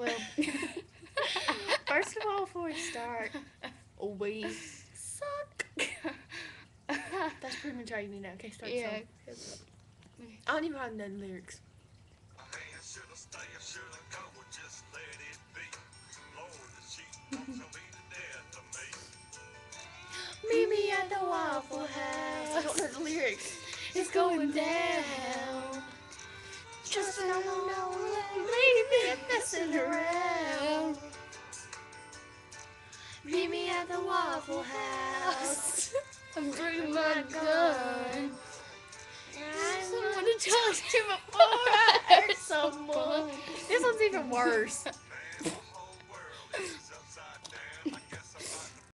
Well, first of all, before we start, we Suck. that's pretty much all you need to know. Okay, start the yeah. song. I don't even have none lyrics. Meet me at the Waffle House. I don't know the lyrics. It's going down. Just so I don't know, around. Meet me at the Waffle House. I'm bringing my gun. I want to talk to before I hurt someone. This one's even worse.